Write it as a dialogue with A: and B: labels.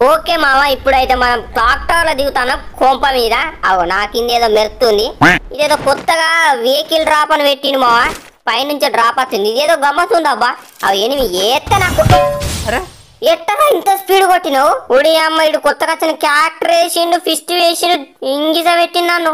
A: Okay మామ ఇప్పుడైతే మనం ట్రాక్టర్లో దిగుతాను కొంప మీద. అవు నా కింద ఏదో మెరుతుంది. ఇదేదో కొత్తగా వెహికల్ డ్రాప్ అని పెట్టిండు మామ పైనుంచి డ్రాప్ వస్తుంది ఇదేదో గమ్మతుంది అబ్బా? అవి ఎనిమి ఏత్త నాకు ఎట్టగా ఇంత స్పీడ్ కొట్టినావు? ఉడి అమ్మ ఇడు కొత్తగా వచ్చిన క్యారెక్టర్ వేసిండు ఫిస్ట్ వేసిండు ఇంగిజ పెట్టిండు నన్ను.